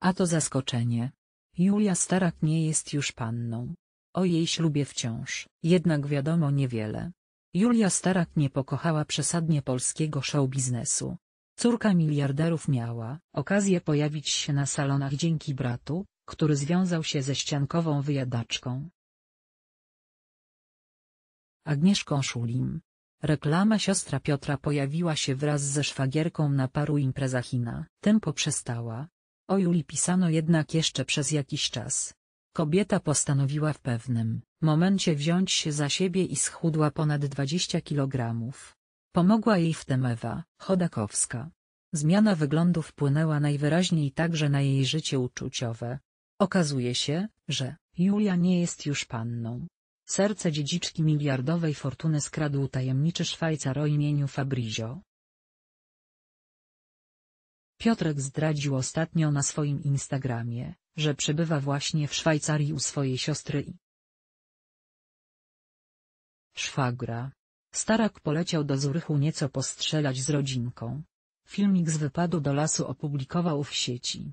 A to zaskoczenie. Julia Starak nie jest już panną. O jej ślubie wciąż, jednak wiadomo niewiele. Julia Starak nie pokochała przesadnie polskiego show biznesu. Córka miliarderów miała okazję pojawić się na salonach dzięki bratu, który związał się ze ściankową wyjadaczką. Agnieszką Szulim. Reklama siostra Piotra pojawiła się wraz ze szwagierką na paru imprezach i na tym poprzestała. O Julii pisano jednak jeszcze przez jakiś czas. Kobieta postanowiła w pewnym momencie wziąć się za siebie i schudła ponad 20 kilogramów. Pomogła jej w tym Ewa Chodakowska. Zmiana wyglądu wpłynęła najwyraźniej także na jej życie uczuciowe. Okazuje się, że Julia nie jest już panną. Serce dziedziczki miliardowej fortuny skradł tajemniczy Szwajcar o imieniu Fabrizio. Piotrek zdradził ostatnio na swoim Instagramie, że przebywa właśnie w Szwajcarii u swojej siostry i szwagra. Starak poleciał do Zurychu nieco postrzelać z rodzinką. Filmik z wypadu do lasu opublikował w sieci.